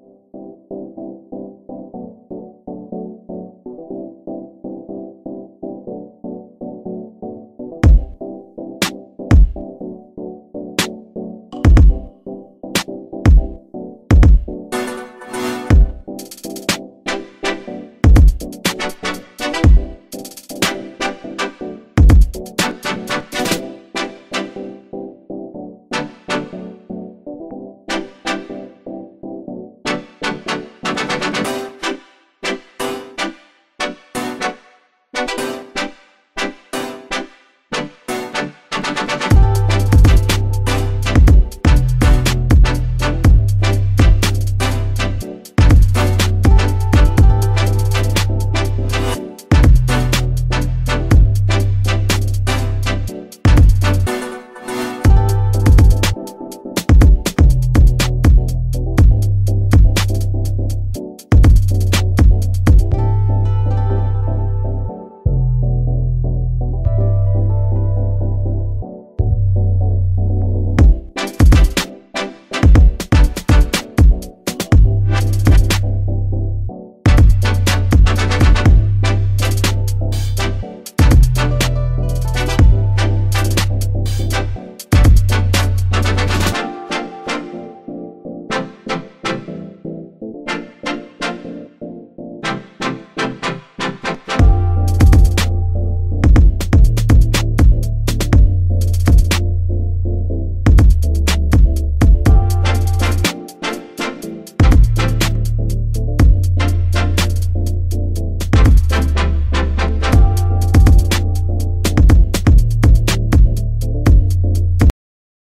you